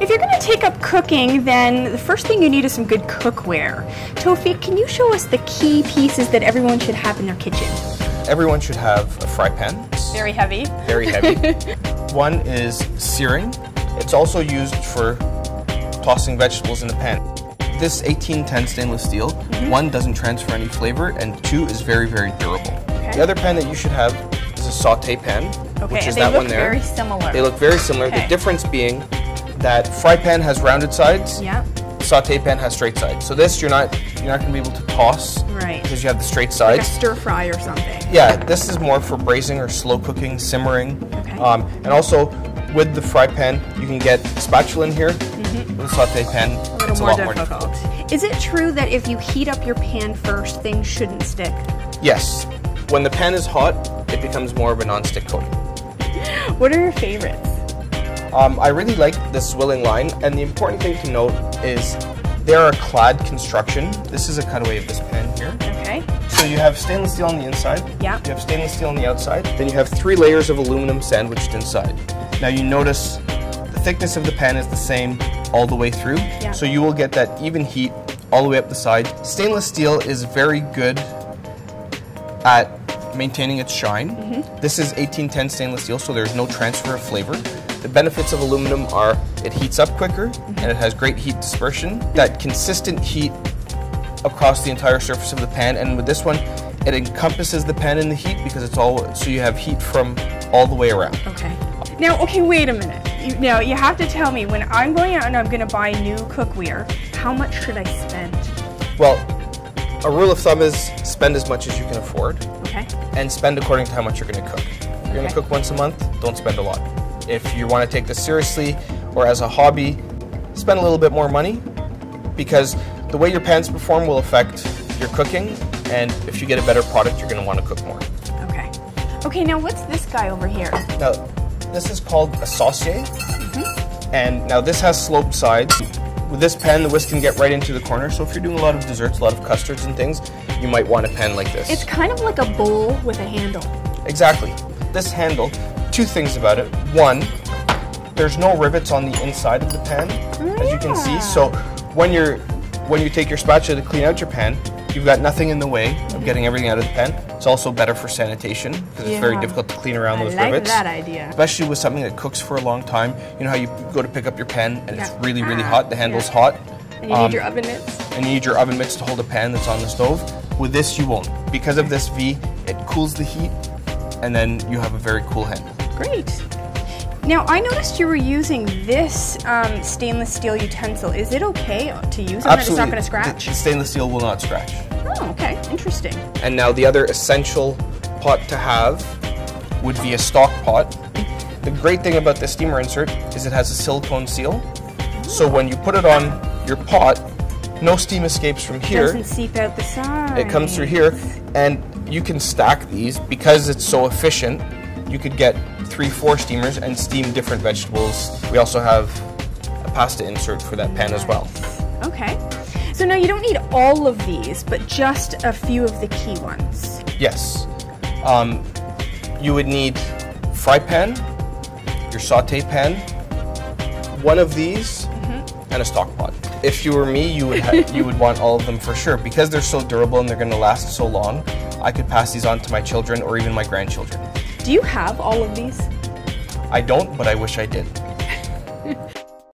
if you're going to take up cooking, then the first thing you need is some good cookware. Tawfik, can you show us the key pieces that everyone should have in their kitchen? Everyone should have a fry pan. Very heavy. very heavy. One is searing. It's also used for tossing vegetables in a pan. This 1810 stainless steel, Mm-hmm. one doesn't transfer any flavor, and two is very, very durable. Okay. The other pan that you should have is a saute pan, Okay, which is that one there. very similar. They look very similar. Okay. The difference being that fry pan has rounded sides. Yeah. Saute pan has straight sides. So this you're not you're not going to be able to toss Right. because you have the straight Like sides. stir fry or something. Yeah, this is more for braising or slow cooking, simmering. Okay. Um, and also with the fry pan, you can get spatula in here. Mm-hmm. With a saute pan, A little it's more a lot difficult. more difficult. Is it true that if you heat up your pan first, things shouldn't stick? Yes. When the pan is hot, it becomes more of a non-stick coating. What are your favorites? Um, I really like this Zwilling line, and the important thing to note is they're a clad construction. This is a cutaway of this pen here. Okay. So you have stainless steel on the inside. Yeah. You have stainless steel on the outside. Then you have three layers of aluminum sandwiched inside. Now you notice the thickness of the pen is the same all the way through. Yeah. So you will get that even heat all the way up the side. Stainless steel is very good at maintaining its shine. Mm-hmm. This is 1810 stainless steel, so there's no transfer of flavor. The benefits of aluminum are it heats up quicker Mm-hmm. and it has great heat dispersion. That consistent heat across the entire surface of the pan, and with this one, it encompasses the pan in the heat because it's all so you have heat from all the way around. Okay. Now, okay, wait a minute. You, now, you have to tell me when I'm going out and I'm going to buy new cookware, how much should I spend? Well, a rule of thumb is spend as much as you can afford Okay. and spend according to how much you're going to cook. If you're going to cook once a month, don't spend a lot. If you want to take this seriously or as a hobby, spend a little bit more money because the way your pans perform will affect your cooking and if you get a better product, you're going to want to cook more. Okay. Okay, now what's this guy over here? Now, this is called a saucier, Mm-hmm. and now this has sloped sides. With this pan, the whisk can get right into the corner, so if you're doing a lot of desserts, a lot of custards and things, you might want a pan like this. It's kind of like a bowl with a handle. Exactly. This handle, two things about it. One, there's no rivets on the inside of the pan, as you can see. So when you're when you take your spatula to clean out your pan, you've got nothing in the way of getting everything out of the pan. It's also better for sanitation because it's very difficult to clean around I those like rivets. that idea. Especially with something that cooks for a long time. You know how you go to pick up your pen and it's really, really Ah, hot, the handle's yeah. hot. And you Um, need your oven mitts. and you need your oven mitts to hold a pan that's on the stove. With this, you won't. Because of this V, it cools the heat, and then you have a very cool handle. Great. Now, I noticed you were using this um, stainless steel utensil. Is it okay to use on it? It's not going to scratch? The, stainless steel will not scratch. Oh, okay. Interesting. And now the other essential pot to have would be a stock pot. The great thing about the steamer insert is it has a silicone seal. So when you put it on your pot, no steam escapes from here. Doesn't seep out the side. It comes through here, and you can stack these because it's so efficient. You could get three, four steamers and steam different vegetables. We also have a pasta insert for that pan as well. Okay. So now you don't need all of these, but just a few of the key ones. Yes. Um, you would need fry pan, your saute pan, one of these, and a stock pot. If you were me, you would you would want all of them for sure because they're so durable and they're going to last so long. I could pass these on to my children or even my grandchildren. Do you have all of these? I don't, but I wish I did.